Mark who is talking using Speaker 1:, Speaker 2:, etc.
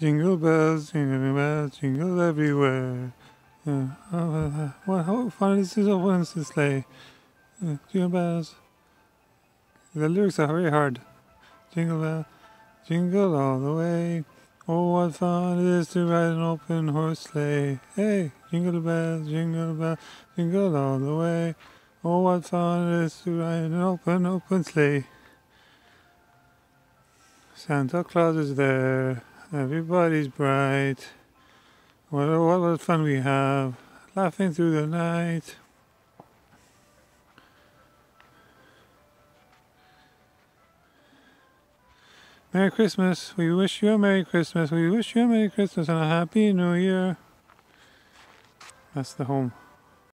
Speaker 1: Jingle bells, jingle bells, jingle everywhere. Uh, uh, what how fun is this open to sleigh? Uh, jingle bells. The lyrics are very hard. Jingle bell, jingle all the way. Oh, what fun it is to ride an open horse sleigh. Hey, jingle bells, jingle bells, jingle all the way. Oh, what fun it is to ride an open, open sleigh. Santa Claus is there. Everybody's bright. What, what, fun we have. Laughing through the night. Merry Christmas. We wish you a Merry Christmas. We wish you a Merry Christmas and a Happy New Year. That's the home.